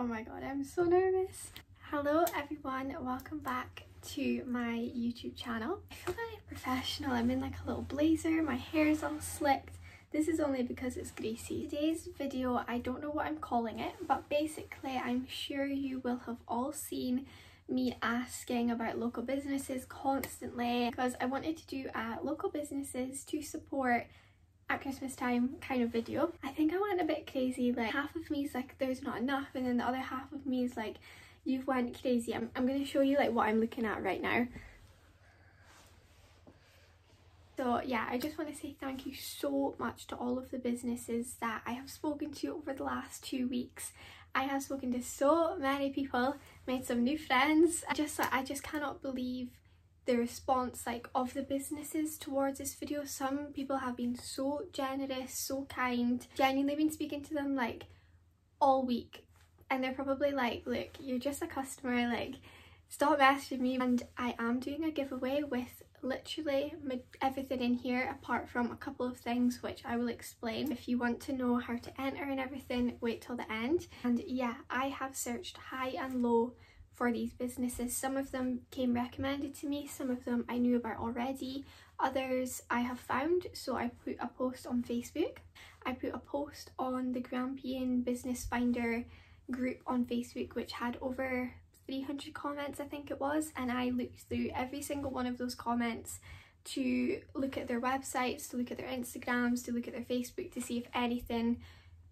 Oh my god, I'm so nervous. Hello everyone, welcome back to my YouTube channel. I feel very professional. I'm in like a little blazer, my hair is all slicked. This is only because it's greasy. Today's video, I don't know what I'm calling it, but basically I'm sure you will have all seen me asking about local businesses constantly because I wanted to do a local businesses to support at Christmas time kind of video. I think I went a bit crazy, like half of me is like there's not enough and then the other half of me is like you've went crazy. I'm, I'm going to show you like what I'm looking at right now. So yeah, I just want to say thank you so much to all of the businesses that I have spoken to over the last two weeks. I have spoken to so many people, made some new friends. I just I just cannot believe the response like of the businesses towards this video. Some people have been so generous so kind genuinely been speaking to them like all week. And they're probably like look you're just a customer like stop messaging me. And I am doing a giveaway with literally everything in here apart from a couple of things which I will explain. If you want to know how to enter and everything wait till the end. And yeah I have searched high and low for these businesses. Some of them came recommended to me, some of them I knew about already, others I have found. So I put a post on Facebook, I put a post on the Grampian Business Finder group on Facebook which had over 300 comments I think it was and I looked through every single one of those comments to look at their websites, to look at their Instagrams, to look at their Facebook to see if anything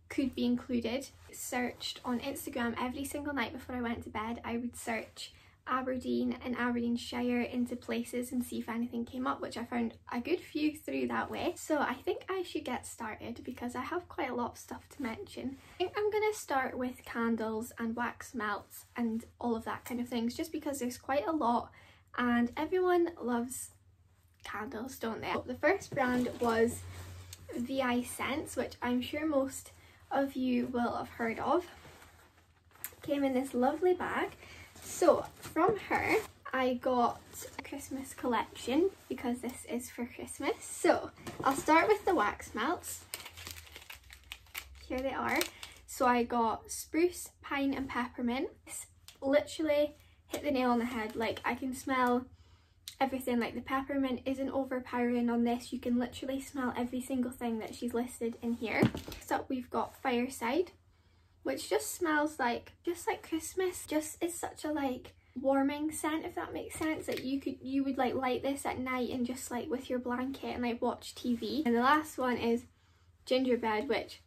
could be included. Searched on Instagram every single night before I went to bed. I would search Aberdeen and Aberdeenshire into places and see if anything came up, which I found a good few through that way. So I think I should get started because I have quite a lot of stuff to mention. I think I'm going to start with candles and wax melts and all of that kind of things, just because there's quite a lot and everyone loves candles, don't they? The first brand was VI Scents, which I'm sure most of you will have heard of. Came in this lovely bag. So from her, I got a Christmas collection because this is for Christmas. So I'll start with the wax melts. Here they are. So I got spruce, pine and peppermint. This literally hit the nail on the head. Like I can smell everything like the peppermint isn't overpowering on this. You can literally smell every single thing that she's listed in here. Next up we've got fireside which just smells like just like christmas. Just it's such a like warming scent if that makes sense. That you could you would like light this at night and just like with your blanket and like watch tv and the last one is gingerbread which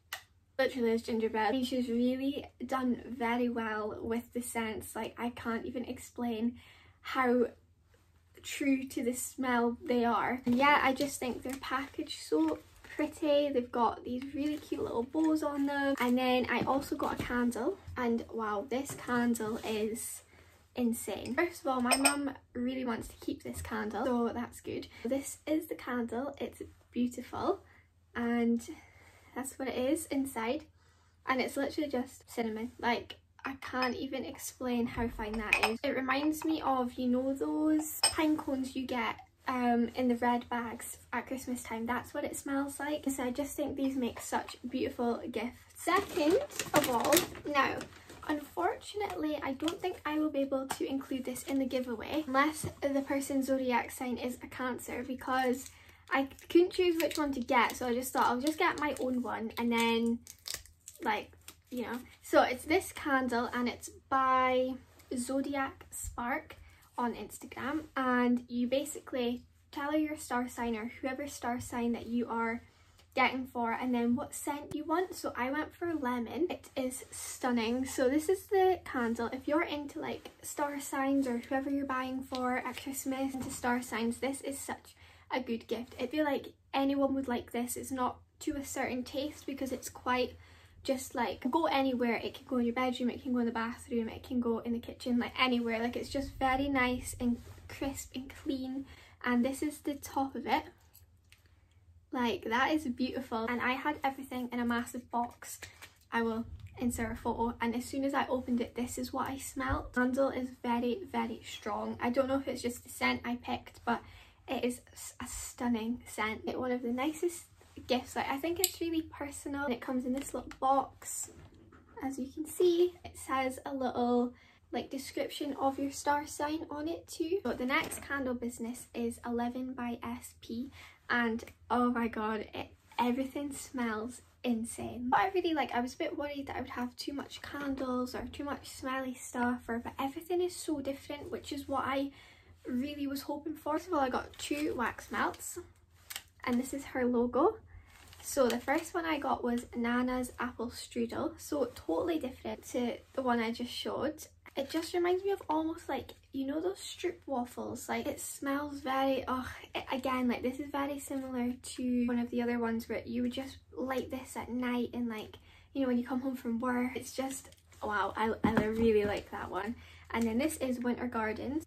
literally is gingerbread. She's really done very well with the scents. Like i can't even explain how true to the smell they are. And yeah, I just think they're packaged so pretty. They've got these really cute little bows on them. And then I also got a candle and wow, this candle is insane. First of all, my mum really wants to keep this candle, so that's good. This is the candle. It's beautiful and that's what it is inside. And it's literally just cinnamon. Like I can't even explain how fine that is. It reminds me of, you know, those pine cones you get um, in the red bags at Christmas time. That's what it smells like. So I just think these make such beautiful gifts. Second of all, now, unfortunately, I don't think I will be able to include this in the giveaway unless the person's zodiac sign is a cancer because I couldn't choose which one to get. So I just thought I'll just get my own one and then like you know. So it's this candle and it's by Zodiac Spark on Instagram. And you basically tell her your star sign or whoever star sign that you are getting for and then what scent you want. So I went for lemon. It is stunning. So this is the candle. If you're into like star signs or whoever you're buying for at Christmas into star signs this is such a good gift. I feel like anyone would like this it's not to a certain taste because it's quite just like go anywhere. It can go in your bedroom it can go in the bathroom it can go in the kitchen like anywhere. Like it's just very nice and crisp and clean. And this is the top of it. Like that is beautiful. And I had everything in a massive box. I will insert a photo. And as soon as I opened it this is what I smelled. Candle is very very strong. I don't know if it's just the scent I picked but it is a stunning scent. It's one of the nicest gifts. Like, I think it's really personal. And it comes in this little box as you can see it says a little like description of your star sign on it too. But the next candle business is 11 by SP and oh my god it, everything smells insane. But I really like I was a bit worried that I would have too much candles or too much smelly stuff or but everything is so different which is what I really was hoping for. First of all I got two wax melts and this is her logo. So the first one I got was Nana's Apple Strudel, so totally different to the one I just showed. It just reminds me of almost like you know those strip waffles? Like it smells very oh again like this is very similar to one of the other ones where you would just light this at night and like you know when you come home from work it's just wow I, I really like that one. And then this is winter gardens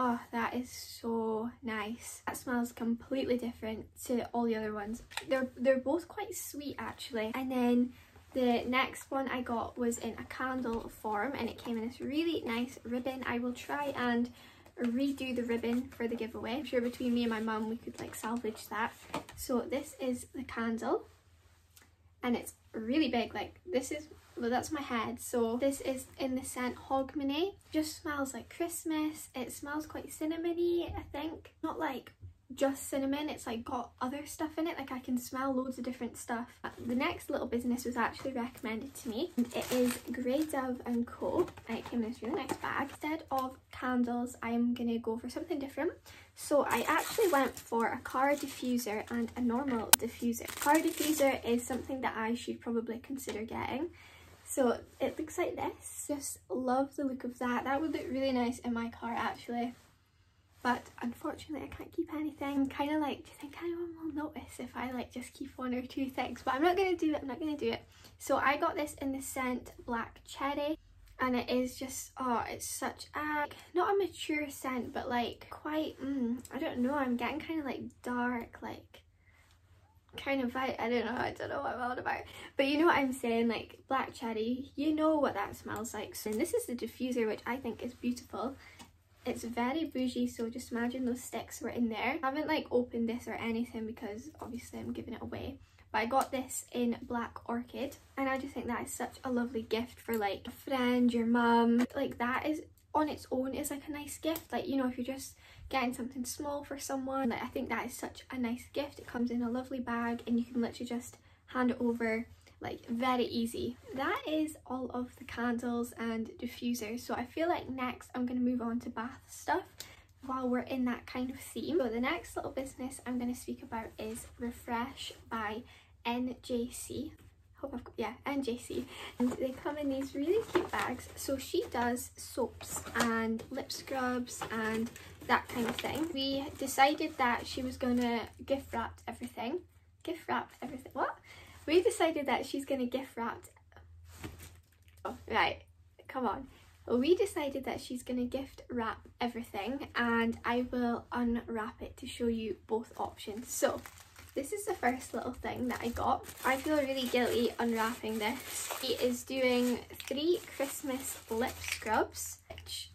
oh that is so nice that smells completely different to all the other ones they're they're both quite sweet actually and then the next one I got was in a candle form and it came in this really nice ribbon. I will try and redo the ribbon for the giveaway. I'm sure between me and my mum we could like salvage that. So this is the candle and it's really big like this is well that's my head. So this is in the scent Hogmanay. Just smells like Christmas. It smells quite cinnamony I think. Not like just cinnamon. It's like got other stuff in it. Like I can smell loads of different stuff. The next little business was actually recommended to me. And it is Grey Dove and Co and it came in this really nice bag. Instead of candles I'm gonna go for something different. So I actually went for a car diffuser and a normal diffuser. Car diffuser is something that I should probably consider getting so it looks like this just love the look of that that would look really nice in my car actually but unfortunately I can't keep anything. Kind of like, do you think anyone will notice if I like just keep one or two things? But I'm not going to do it, I'm not going to do it. So I got this in the scent Black Cherry and it is just, oh, it's such a, not a mature scent, but like quite, mm, I don't know, I'm getting kind of like dark, like kind of vibe. I don't know, I don't know what I'm on about. But you know what I'm saying, like black cherry, you know what that smells like. So this is the diffuser, which I think is beautiful. It's very bougie, so just imagine those sticks were in there. I haven't like opened this or anything because obviously I'm giving it away. But I got this in Black Orchid and I just think that is such a lovely gift for like a friend, your mum. Like that is on its own is like a nice gift. Like, you know, if you're just getting something small for someone, like I think that is such a nice gift. It comes in a lovely bag and you can literally just hand it over like very easy. That is all of the candles and diffusers. So I feel like next I'm going to move on to bath stuff while we're in that kind of theme. So the next little business I'm going to speak about is Refresh by NJC. Hope I've got, yeah, NJC. And they come in these really cute bags. So she does soaps and lip scrubs and that kind of thing. We decided that she was going to gift wrap everything. Gift wrap everything. What? we decided that she's going to gift wrap. Oh, right, come on. We decided that she's going to gift wrap everything and I will unwrap it to show you both options. So, this is the first little thing that I got. I feel really guilty unwrapping this. He is doing three Christmas lip scrubs, which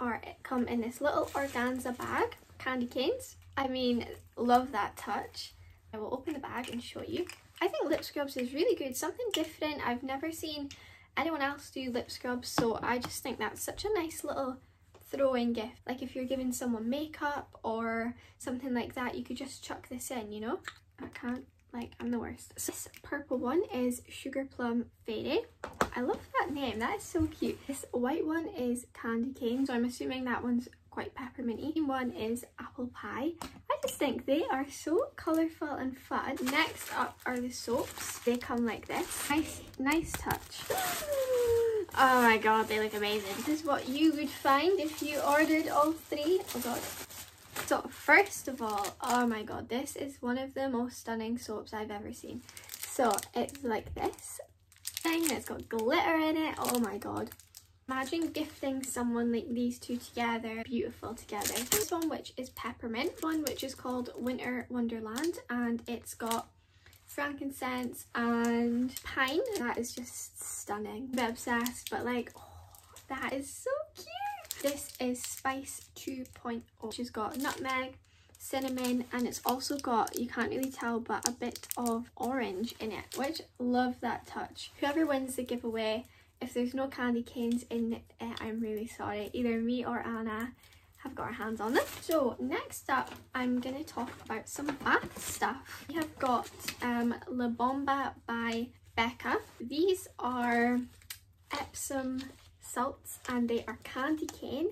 are come in this little organza bag, candy canes. I mean, love that touch. I will open the bag and show you. I think lip scrubs is really good, something different. I've never seen anyone else do lip scrubs, so I just think that's such a nice little throw-in gift. Like if you're giving someone makeup or something like that, you could just chuck this in, you know? I can't, like, I'm the worst. So this purple one is Sugar Plum Fairy. I love that name, that is so cute. This white one is Candy Cane, so I'm assuming that one's quite pepperminty. One is apple pie. I just think they are so colourful and fun. Next up are the soaps. They come like this. Nice, nice touch. Oh my god, they look amazing. This is what you would find if you ordered all three. Oh god. So first of all, oh my god, this is one of the most stunning soaps I've ever seen. So it's like this thing, it's got glitter in it. Oh my god. Imagine gifting someone like these two together, beautiful together. This one which is peppermint, one which is called Winter Wonderland and it's got frankincense and pine. That is just stunning. I'm obsessed but like, oh, that is so. This is Spice 2.0 which has got nutmeg, cinnamon and it's also got, you can't really tell, but a bit of orange in it, which love that touch. Whoever wins the giveaway, if there's no candy canes in it, I'm really sorry. Either me or Anna have got our hands on them. So next up, I'm going to talk about some bath stuff. We have got um, La Bomba by Becca. These are Epsom salts and they are candy cane.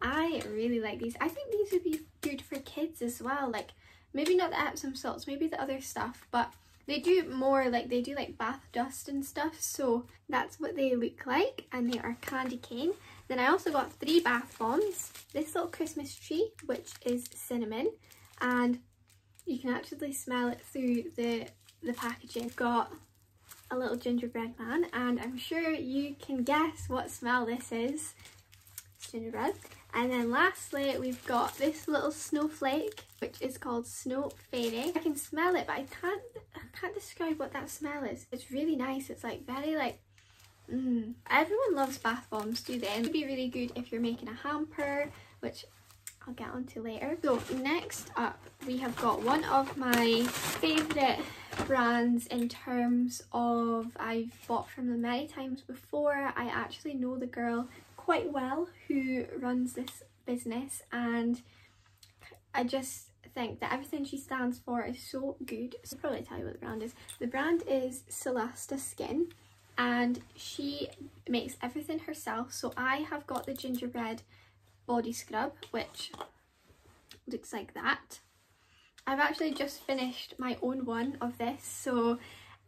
I really like these. I think these would be good for kids as well. Like maybe not the Epsom salts, maybe the other stuff, but they do more like they do like bath dust and stuff. So that's what they look like and they are candy cane. Then I also got three bath bombs. This little Christmas tree, which is cinnamon, and you can actually smell it through the, the packaging. Got a little gingerbread man, and I'm sure you can guess what smell this is. It's gingerbread. And then lastly, we've got this little snowflake, which is called Snow Fairy. I can smell it, but I can't, I can't describe what that smell is. It's really nice. It's like very like Mm. Everyone loves bath bombs, do they? And it would be really good if you're making a hamper, which I'll get onto later. So next up, we have got one of my favourite brands in terms of I've bought from them many times before. I actually know the girl quite well who runs this business and I just think that everything she stands for is so good. So I'll probably tell you what the brand is. The brand is Solasta Skin and she makes everything herself. So I have got the gingerbread body scrub, which looks like that. I've actually just finished my own one of this, so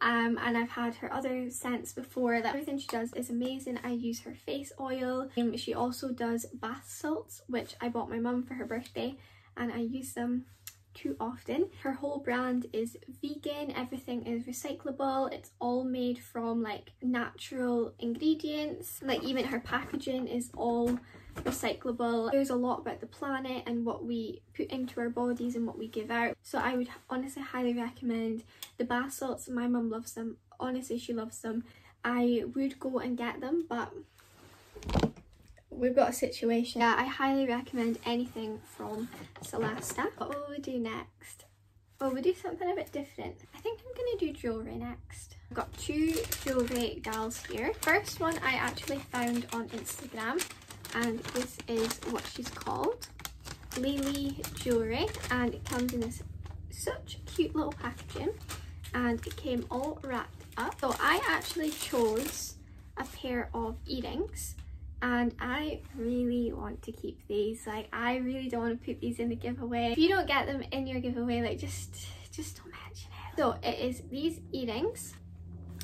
um, and I've had her other scents before. That everything she does is amazing. I use her face oil. Um, she also does bath salts, which I bought my mum for her birthday, and I use them too often. Her whole brand is vegan, everything is recyclable, it's all made from like natural ingredients, like even her packaging is all recyclable. There's a lot about the planet and what we put into our bodies and what we give out. So I would honestly highly recommend the bath salts. My mum loves them. Honestly, she loves them. I would go and get them, but we've got a situation. Yeah, I highly recommend anything from Solasta. What will we do next? Well, we'll do something a bit different. I think I'm going to do jewellery next. I've got two jewellery gals here. First one I actually found on Instagram and this is what she's called. Leelie Jewellery and it comes in this such cute little packaging. And it came all wrapped up. So I actually chose a pair of earrings. And I really want to keep these. Like I really don't want to put these in the giveaway. If you don't get them in your giveaway like just just don't mention it. So it is these earrings.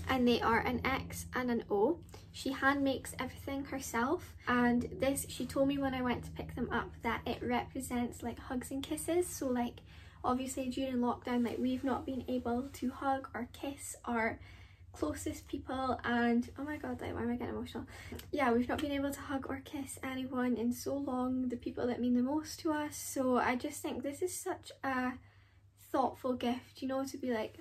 And they are an X and an O she hand makes everything herself. And this she told me when I went to pick them up that it represents like hugs and kisses. So like obviously during lockdown like we've not been able to hug or kiss our closest people. And oh my god like why am I getting emotional? Yeah we've not been able to hug or kiss anyone in so long the people that mean the most to us. So I just think this is such a thoughtful gift you know to be like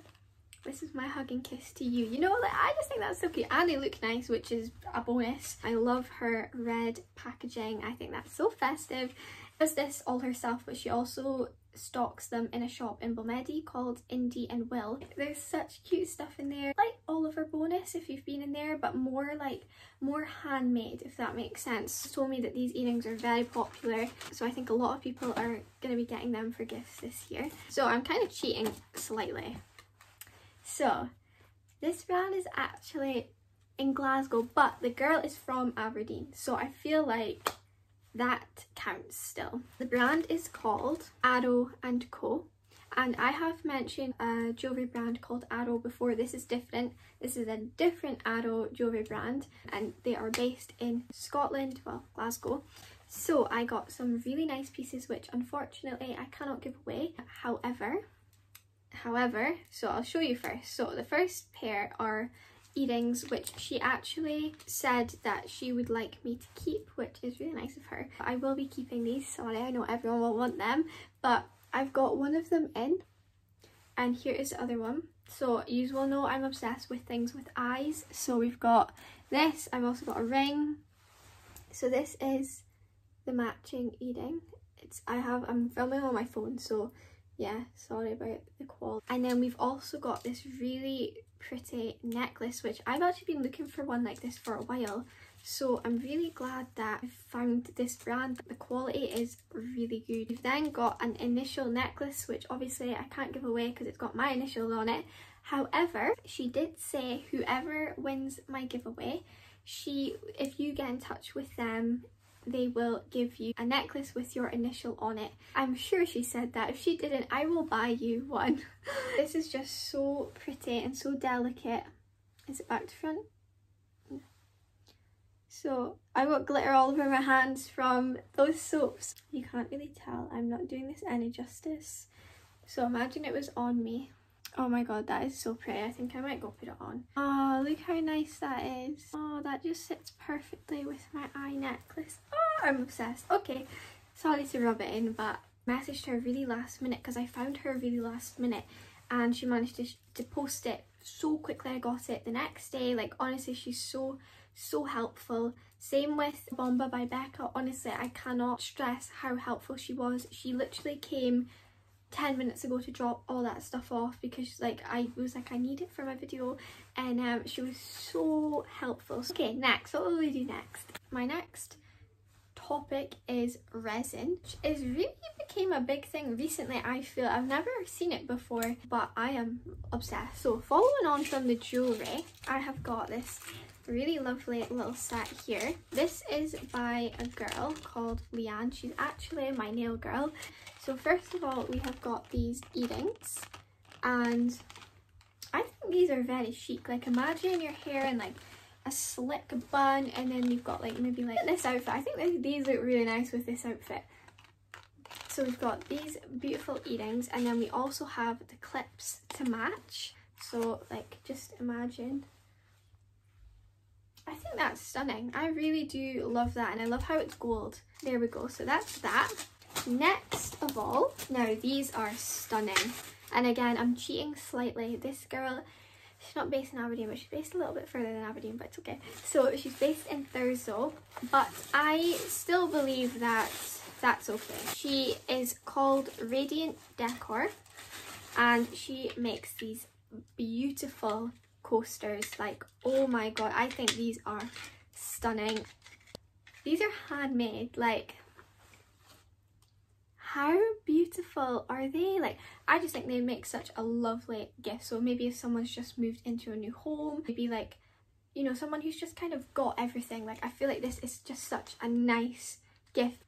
this is my hug and kiss to you you know like I just think that's so cute and they look nice which is a bonus I love her red packaging I think that's so festive does this all herself but she also stocks them in a shop in Balmedie called Indie and Will. There's such cute stuff in there, like Oliver Bonas if you've been in there, but more like, more handmade if that makes sense. She told me that these earrings are very popular, so I think a lot of people are going to be getting them for gifts this year. So I'm kind of cheating slightly. So, this brand is actually in Glasgow, but the girl is from Aberdeen, so I feel like that counts still. The brand is called Aro & Co and I have mentioned a jewellery brand called Arrow before. This is different. This is a different Arrow jewellery brand and they are based in Scotland, well Glasgow. So I got some really nice pieces which unfortunately I cannot give away. However, however, so I'll show you first. So the first pair are earrings which she actually said that she would like me to keep which is really nice of her. I will be keeping these, sorry I know everyone will want them but I've got one of them in and here is the other one. So you will know I'm obsessed with things with eyes so we've got this, I've also got a ring. So this is the matching earring. it's I have I'm filming on my phone so yeah sorry about the quality and then we've also got this really pretty necklace which I've actually been looking for one like this for a while so I'm really glad that I found this brand. The quality is really good. We've then got an initial necklace, which obviously I can't give away because it's got my initials on it. However, she did say whoever wins my giveaway, she, if you get in touch with them, they will give you a necklace with your initial on it. I'm sure she said that. If she didn't, I will buy you one. this is just so pretty and so delicate. Is it back to front? So I got glitter all over my hands from those soaps. You can't really tell, I'm not doing this any justice. So imagine it was on me. Oh my god, that is so pretty. I think I might go put it on. Oh, look how nice that is. Oh, that just sits perfectly with my eye necklace. Oh, I'm obsessed. Okay, sorry to rub it in, but messaged her really last minute because I found her really last minute and she managed to, to post it so quickly. I got it the next day. Like, honestly, she's so so helpful. Same with Bomba by Becca. Honestly, I cannot stress how helpful she was. She literally came 10 minutes ago to drop all that stuff off because like I was like I need it for my video and um, she was so helpful. Okay, next, what will we do next? My next topic is resin, which is really became a big thing recently I feel. I've never seen it before but I am obsessed. So following on from the jewellery, I have got this really lovely little set here. This is by a girl called Leanne. She's actually my nail girl. So first of all, we have got these earrings and I think these are very chic. Like imagine your hair in like a slick bun and then you've got like maybe like this outfit. I think these look really nice with this outfit. So we've got these beautiful earrings and then we also have the clips to match. So like just imagine I think that's stunning. I really do love that and I love how it's gold. There we go. So that's that. Next of all, now these are stunning. And again, I'm cheating slightly. This girl, she's not based in Aberdeen, but she's based a little bit further than Aberdeen, but it's okay. So she's based in Thurso, but I still believe that that's okay. She is called Radiant Decor and she makes these beautiful coasters like oh my god i think these are stunning these are handmade like how beautiful are they? Like i just think they make such a lovely gift so maybe if someone's just moved into a new home maybe like you know someone who's just kind of got everything. Like i feel like this is just such a nice gift.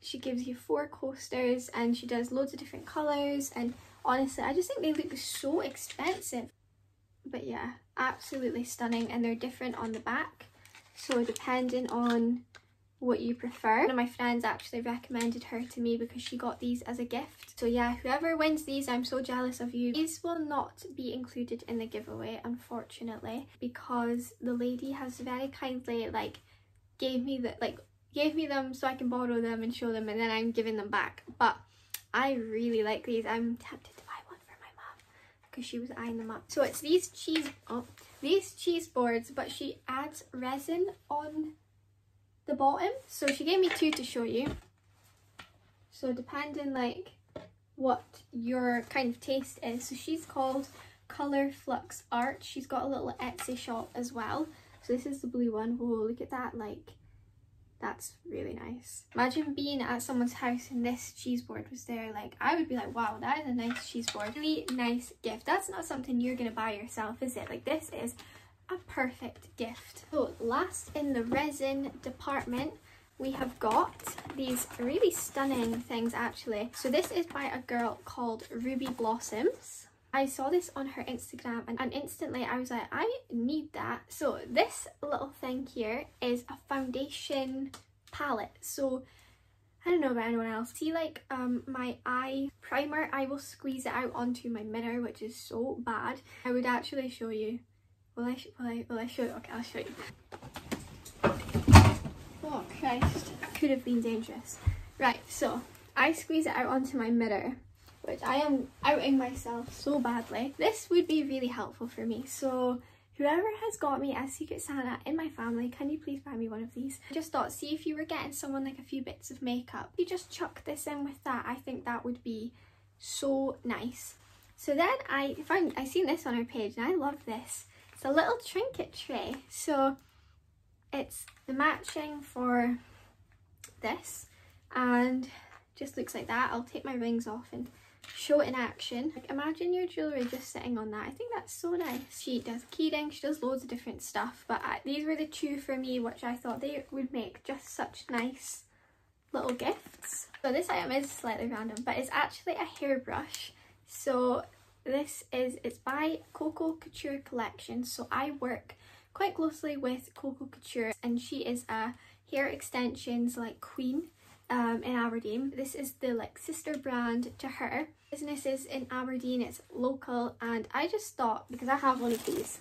She gives you four coasters and she does loads of different colors and honestly i just think they look so expensive. But yeah absolutely stunning. And they're different on the back. So depending on what you prefer. One of my friends actually recommended her to me because she got these as a gift. So yeah, whoever wins these, I'm so jealous of you. These will not be included in the giveaway, unfortunately, because the lady has very kindly like gave me the like gave me them so I can borrow them and show them and then I'm giving them back. But I really like these. I'm tempted to buy one for my mum because she was eyeing them up. So it's these cheese, oh, these cheese boards, but she adds resin on the bottom. So she gave me two to show you. So depending like what your kind of taste is. So she's called Colour Flux Art. She's got a little Etsy shop as well. So this is the blue one. Whoa, look at that like that's really nice. Imagine being at someone's house and this cheese board was there. Like, I would be like, wow, that is a nice cheese board. Really nice gift. That's not something you're going to buy yourself, is it? Like, this is a perfect gift. So, last in the resin department, we have got these really stunning things, actually. So, this is by a girl called Ruby Blossoms. I saw this on her Instagram and, and instantly I was like, I need that. So this little thing here is a foundation palette. So I don't know about anyone else. See like um my eye primer, I will squeeze it out onto my mirror, which is so bad. I would actually show you. Will I, will I, will I show you? Okay, I'll show you. Oh Christ, could have been dangerous. Right, so I squeeze it out onto my mirror which I am outing myself so badly. This would be really helpful for me. So whoever has got me a Secret Santa in my family, can you please buy me one of these? I just thought, see if you were getting someone like a few bits of makeup, you just chuck this in with that. I think that would be so nice. So then I found, I seen this on her page and I love this. It's a little trinket tray. So it's the matching for this and just looks like that. I'll take my rings off and show it in action. Like imagine your jewellery just sitting on that. I think that's so nice. She does keyring, she does loads of different stuff, but I, these were the two for me which I thought they would make just such nice little gifts. So this item is slightly random, but it's actually a hairbrush. So this is, it's by Coco Couture Collection. So I work quite closely with Coco Couture and she is a hair extensions like queen um, in Aberdeen. This is the like sister brand to her. Business is in Aberdeen, it's local and I just thought, because I have one of these,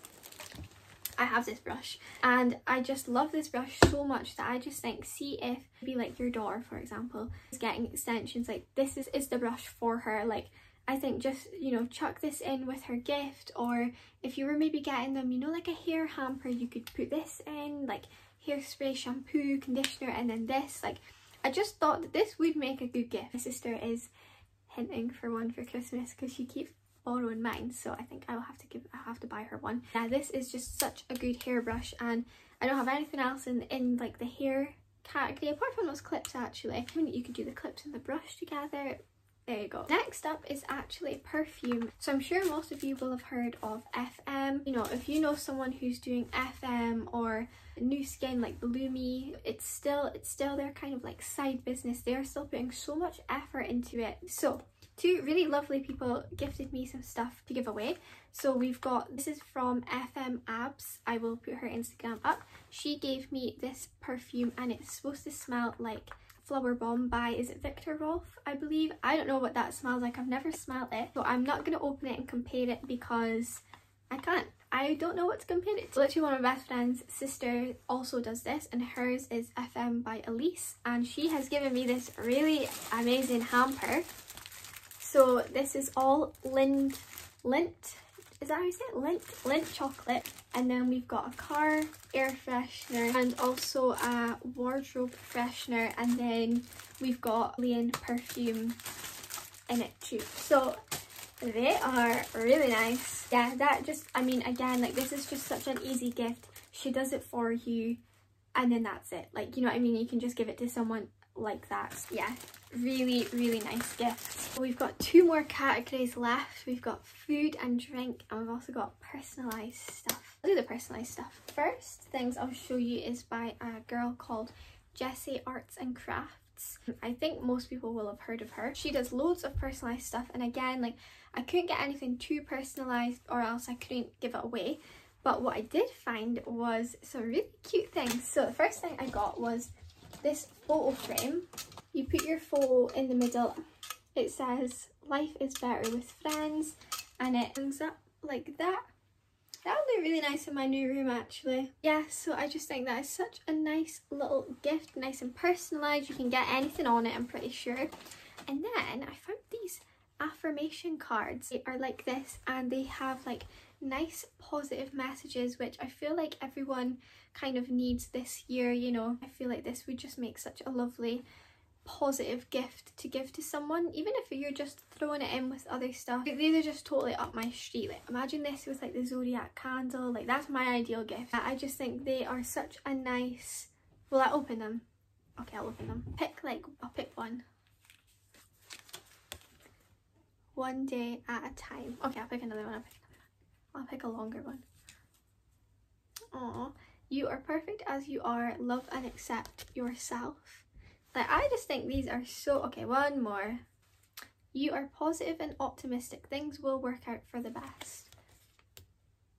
I have this brush and I just love this brush so much that I just think see if be like your daughter for example is getting extensions like this is, is the brush for her like I think just you know chuck this in with her gift or if you were maybe getting them you know like a hair hamper you could put this in like hairspray shampoo conditioner and then this like I just thought that this would make a good gift. My sister is hinting for one for Christmas because she keeps borrowing mine so I think I'll have to give I have to buy her one. Now this is just such a good hairbrush and I don't have anything else in in like the hair category apart from those clips actually. I mean you could do the clips and the brush together there you go. Next up is actually perfume. So I'm sure most of you will have heard of FM. You know, if you know someone who's doing FM or Nu Skin like Bloomy, it's still it's still their kind of like side business. They are still putting so much effort into it. So two really lovely people gifted me some stuff to give away. So we've got, this is from FM Abz. I will put her Instagram up. She gave me this perfume and it's supposed to smell like Flower Bomb by, is it Viktor Rolf, I believe? I don't know what that smells like. I've never smelled it. So I'm not going to open it and compare it because I can't. I don't know what to compare it to. Literally one of my best friend's sister also does this and hers is FM by Elise and she has given me this really amazing hamper. So this is all Lind, lint is that how you say it? Lint, lint chocolate. And then we've got a car air freshener and also a wardrobe freshener. And then we've got Leon perfume in it too. So they are really nice. Yeah, that just, I mean, again, like this is just such an easy gift. She does it for you and then that's it. Like, you know what I mean? You can just give it to someone like that. Yeah, really, really nice gifts. We've got two more categories left. We've got food and drink and we've also got personalised stuff. I'll do the personalised stuff. First things I'll show you is by a girl called Jessie Arts and Crafts. I think most people will have heard of her. She does loads of personalised stuff and again like I couldn't get anything too personalised or else I couldn't give it away. But what I did find was some really cute things. So the first thing I got was this photo frame. You put your photo in the middle. It says life is better with friends and it hangs up like that. That would look really nice in my new room actually. Yeah, so I just think that is such a nice little gift, nice and personalised. You can get anything on it, I'm pretty sure. And then I found these affirmation cards. They are like this and they have like nice positive messages which I feel like everyone kind of needs this year you know? I feel like this would just make such a lovely positive gift to give to someone even if you're just throwing it in with other stuff. These are just totally up my street. Like imagine this with like the zodiac candle. Like that's my ideal gift. I just think they are such a nice will I open them. Okay I'll open them. Pick like I'll pick one. One day at a time. Okay I'll pick another one. I'll pick I'll pick a longer one. Aw, you are perfect as you are. Love and accept yourself. Like, I just think these are so... Okay, one more. You are positive and optimistic. Things will work out for the best.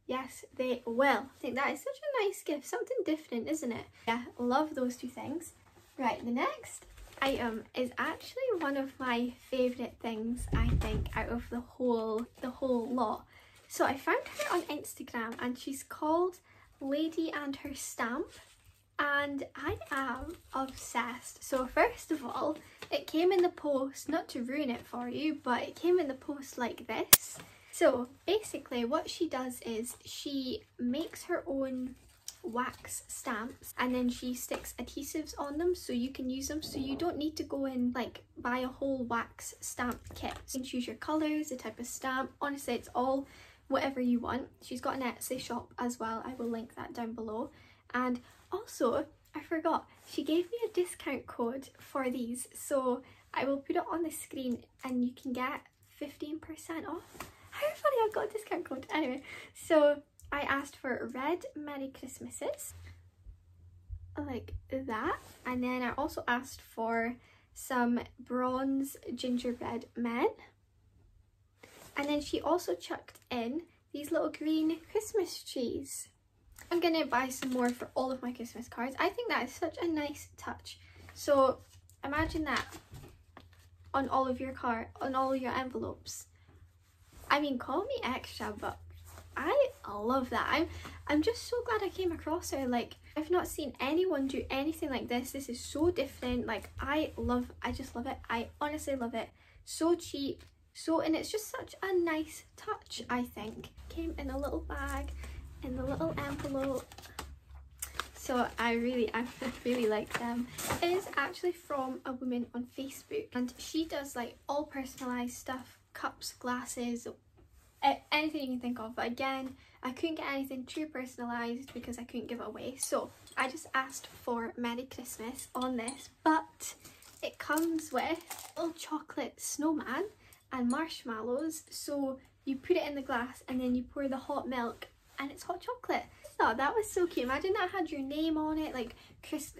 Yes, they will. I think that is such a nice gift. Something different, isn't it? Yeah, love those two things. Right, the next item is actually one of my favourite things, I think, out of the whole the whole lot. So I found her on Instagram and she's called Lady and Her Stamp and I am obsessed. So first of all, it came in the post, not to ruin it for you, but it came in the post like this. So basically what she does is she makes her own wax stamps and then she sticks adhesives on them so you can use them so you don't need to go and like buy a whole wax stamp kit. You can choose your colours, the type of stamp, honestly it's all whatever you want. She's got an Etsy shop as well, I will link that down below. And also, I forgot, she gave me a discount code for these so I will put it on the screen and you can get 15% off. How funny I've got a discount code. Anyway, so I asked for red Merry Christmases, like that. And then I also asked for some bronze gingerbread men. And then she also chucked in these little green Christmas trees. I'm going to buy some more for all of my Christmas cards. I think that is such a nice touch. So imagine that on all of your card, on all your envelopes. I mean, call me extra, but I love that. I'm I'm just so glad I came across her. Like I've not seen anyone do anything like this. This is so different. Like I love I just love it. I honestly love it. So cheap. So and it's just such a nice touch, I think. Came in a little bag in the little envelope. So I really, I really like them. It is actually from a woman on Facebook and she does like all personalised stuff, cups, glasses, anything you can think of but again I couldn't get anything too personalised because I couldn't give it away so I just asked for Merry Christmas on this but it comes with a little chocolate snowman and marshmallows so you put it in the glass and then you pour the hot milk and it's hot chocolate. Thought that was so cute. Imagine that had your name on it like Chris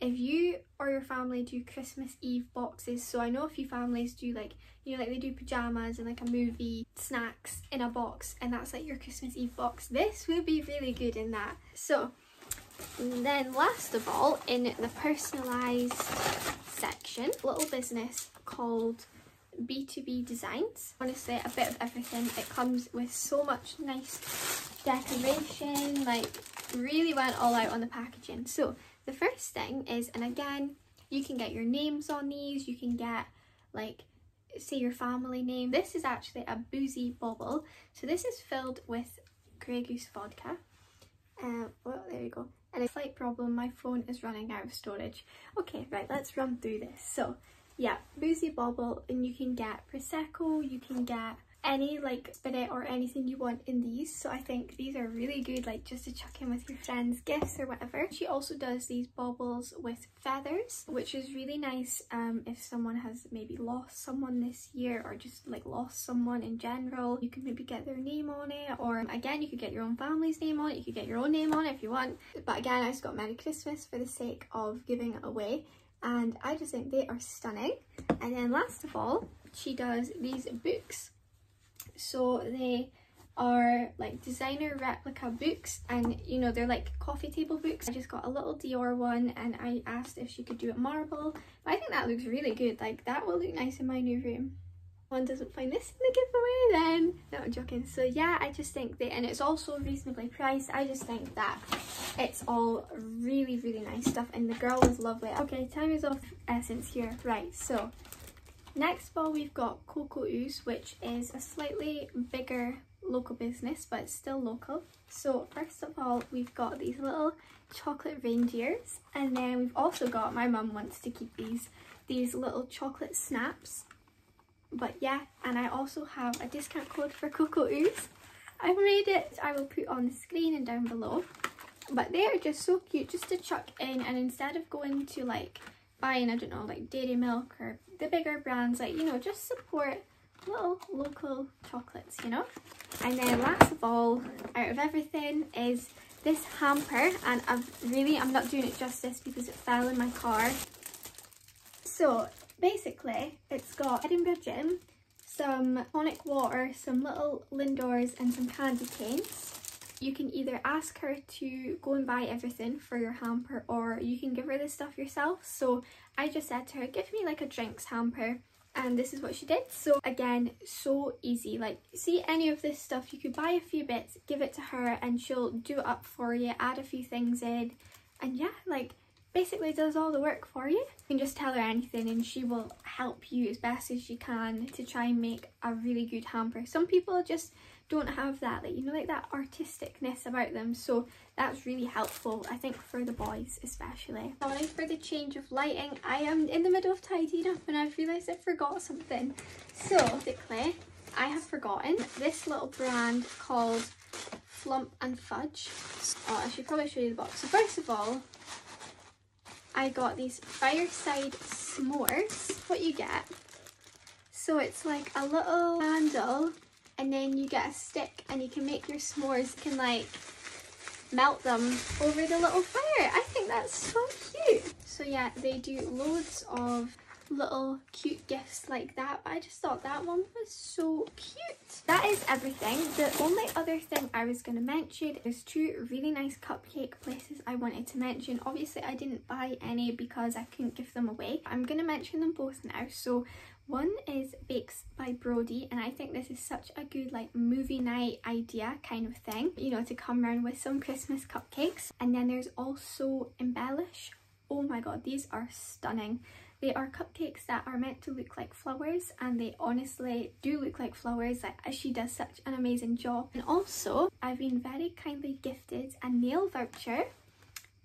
if you or your family do Christmas Eve boxes, so I know a few families do like, you know, like they do pyjamas and like a movie, snacks in a box, and that's like your Christmas Eve box. This would be really good in that. So, then last of all, in the personalised section, little business called B2B Designs. Honestly, a bit of everything. It comes with so much nice decoration, like really went all out on the packaging. So the first thing is, and again, you can get your names on these, you can get like, say your family name. This is actually a boozy bobble. So this is filled with Grey Goose vodka. Um, well, there you go. And a slight problem, my phone is running out of storage. Okay, right, let's run through this. So, yeah, boozy bobble, and you can get Prosecco, you can get any like spirit or anything you want in these. So I think these are really good like just to chuck in with your friends gifts or whatever. She also does these baubles with feathers which is really nice um, if someone has maybe lost someone this year or just like lost someone in general. You can maybe get their name on it or again you could get your own family's name on it. You could get your own name on it if you want. But again I just got Merry Christmas for the sake of giving it away and I just think they are stunning and then last of all she does these books so they are like designer replica books and you know they're like coffee table books. I just got a little Dior one and I asked if she could do it marble. But I think that looks really good. Like that will look nice in my new room. One doesn't find this in the giveaway then. No, I'm joking. So yeah, I just think that, and it's also reasonably priced. I just think that it's all really, really nice stuff and the girl was lovely. Okay, time is off essence here. Right, so Next of all, we've got Cocoa Ooze, which is a slightly bigger local business, but it's still local. So first of all, we've got these little chocolate reindeers, and then we've also got, my mum wants to keep these, these little chocolate snaps. But yeah, and I also have a discount code for Cocoa Ooze. I've made it, I will put on the screen and down below. But they are just so cute just to chuck in and instead of going to like buying, I don't know, like dairy milk or the bigger brands, like, you know, just support little local chocolates, you know? And then last of all, out of everything is this hamper and I've really, I'm not doing it justice because it fell in my car. So basically it's got Edinburgh Gin, some tonic water, some little Lindors and some candy canes you can either ask her to go and buy everything for your hamper or you can give her this stuff yourself. So I just said to her, give me like a drinks hamper and this is what she did. So again, so easy. Like see any of this stuff, you could buy a few bits, give it to her and she'll do it up for you, add a few things in and yeah, like basically does all the work for you. You can just tell her anything and she will help you as best as she can to try and make a really good hamper. Some people just don't have that, like, you know, like that artisticness about them. So that's really helpful, I think, for the boys especially. Sorry for the change of lighting. I am in the middle of tidying up and I've realised I forgot something. So, basically, I have forgotten this little brand called Flump and Fudge. Oh, I should probably show you the box. So first of all, I got these Fireside S'mores. What you get. So it's like a little candle and then you get a stick and you can make your s'mores. You can like melt them over the little fire. I think that's so cute. So yeah, they do loads of little cute gifts like that but I just thought that one was so cute. That is everything. The only other thing I was going to mention is two really nice cupcake places I wanted to mention. Obviously I didn't buy any because I couldn't give them away. I'm going to mention them both now. So one is Bakes by Brody and I think this is such a good like movie night idea kind of thing, you know, to come around with some Christmas cupcakes. And then there's also Embellish. Oh my god, these are stunning. They are cupcakes that are meant to look like flowers and they honestly do look like flowers. Like she does such an amazing job. And also I've been very kindly gifted a nail voucher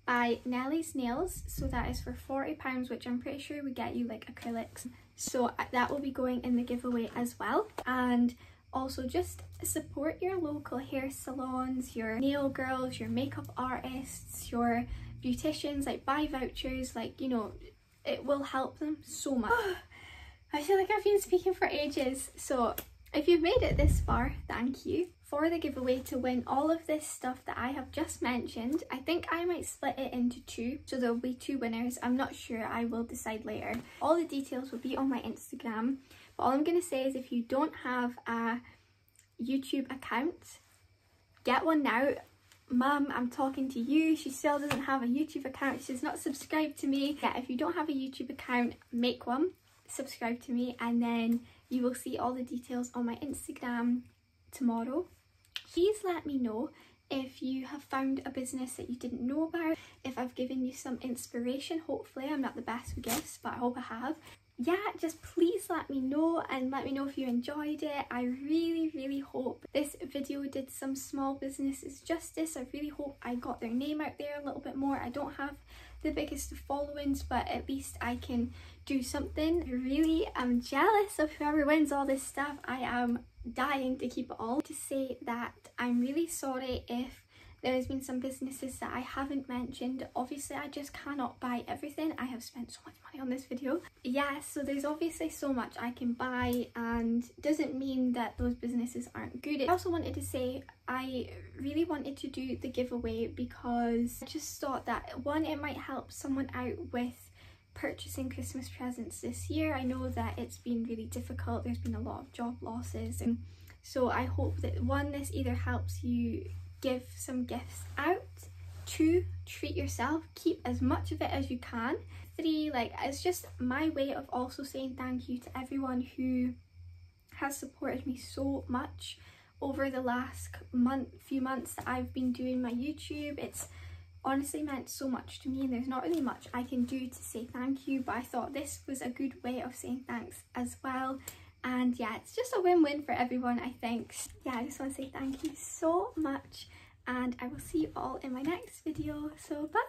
by Nellie's Nails. So that is for £40 which I'm pretty sure would get you like acrylics. So uh, that will be going in the giveaway as well. And also just support your local hair salons, your nail girls, your makeup artists, your beauticians, like buy vouchers, like, you know, it will help them so much. I feel like I've been speaking for ages. So if you've made it this far, thank you. For the giveaway to win all of this stuff that I have just mentioned, I think I might split it into two. So there'll be two winners. I'm not sure. I will decide later. All the details will be on my Instagram. But all I'm going to say is if you don't have a YouTube account, get one now. Mum, I'm talking to you. She still doesn't have a YouTube account. She's not subscribed to me. Yeah, if you don't have a YouTube account, make one. Subscribe to me and then you will see all the details on my Instagram tomorrow. Please let me know if you have found a business that you didn't know about, if I've given you some inspiration, hopefully I'm not the best with gifts, but I hope I have yeah, just please let me know and let me know if you enjoyed it. I really, really hope this video did some small businesses justice. I really hope I got their name out there a little bit more. I don't have the biggest followings, but at least I can do something. I really am jealous of whoever wins all this stuff. I am dying to keep it all. To say that I'm really sorry if there's been some businesses that I haven't mentioned. Obviously, I just cannot buy everything. I have spent so much money on this video. Yeah, so there's obviously so much I can buy and doesn't mean that those businesses aren't good. I also wanted to say I really wanted to do the giveaway because I just thought that one, it might help someone out with purchasing Christmas presents this year. I know that it's been really difficult. There's been a lot of job losses and so I hope that one, this either helps you give some gifts out. Two, treat yourself, keep as much of it as you can. Three, like it's just my way of also saying thank you to everyone who has supported me so much over the last month, few months that I've been doing my YouTube. It's honestly meant so much to me and there's not really much I can do to say thank you but I thought this was a good way of saying thanks as well and yeah it's just a win-win for everyone I think. Yeah I just want to say thank you so much and I will see you all in my next video. So bye